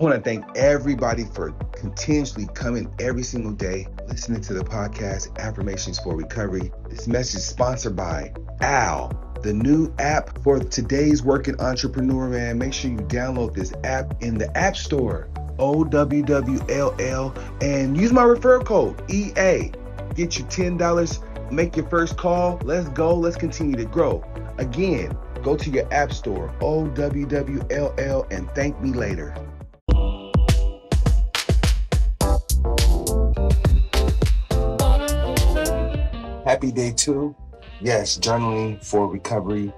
I want to thank everybody for continuously coming every single day, listening to the podcast Affirmations for Recovery. This message is sponsored by Owwll, the new app for today's working entrepreneur, man. Make sure you download this app in the App Store, O W W L L, and use my referral code EA. Get you $10, make your first call. Let's go. Let's continue to grow. Again, go to your App Store, O W W L L, and thank me later. Happy day two. Yes, journaling for recovery.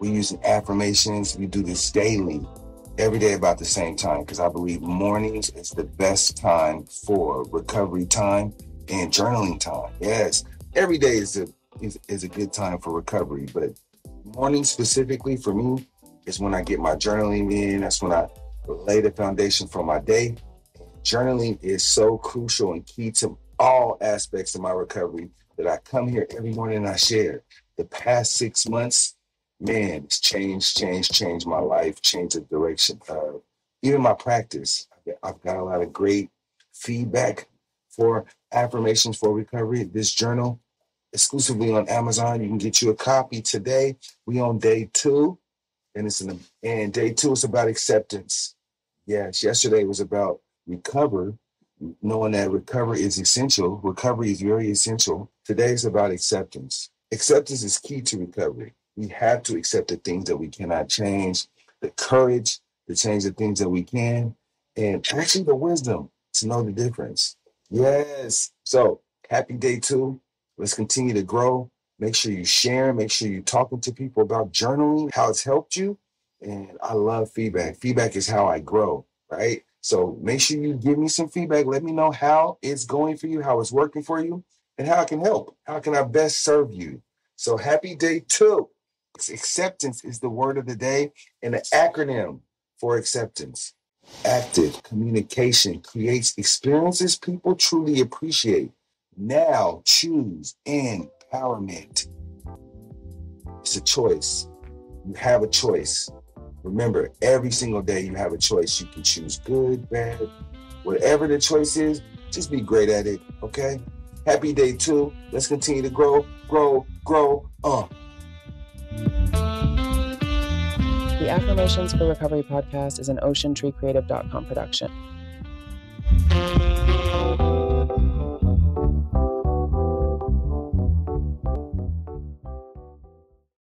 We use affirmations. We do this daily, every day about the same time, because I believe mornings is the best time for recovery time and journaling time. Yes, every day is a is, is a good time for recovery, but morning specifically for me is when I get my journaling in. That's when I lay the foundation for my day. Journaling is so crucial and key to all aspects of my recovery that I come here every morning and I share. The past six months, man, it's changed, changed, changed my life, changed the direction of even my practice. I've got a lot of great feedback for affirmations for recovery. This journal exclusively on Amazon. You can get you a copy today. We on day two, and it's in and day two is about acceptance. Yes, yesterday was about recover, knowing that recovery is essential. Recovery is very essential. Today is about acceptance. Acceptance is key to recovery. We have to accept the things that we cannot change, the courage to change the things that we can, and actually the wisdom to know the difference. Yes. So happy day two. Let's continue to grow. Make sure you share. Make sure you're talking to people about journaling, how it's helped you. And I love feedback. Feedback is how I grow, right? So make sure you give me some feedback. Let me know how it's going for you, how it's working for you, and how I can help. How can I best serve you? So happy day two. Acceptance is the word of the day and the acronym for acceptance. Active communication creates experiences people truly appreciate. Now choose empowerment. It's a choice. You have a choice. Remember, every single day you have a choice. You can choose good, bad, whatever the choice is, just be great at it. Okay? Happy day two. Let's continue to grow, grow, grow. Uh. The Affirmations for Recovery podcast is an oceantreecreative.com production.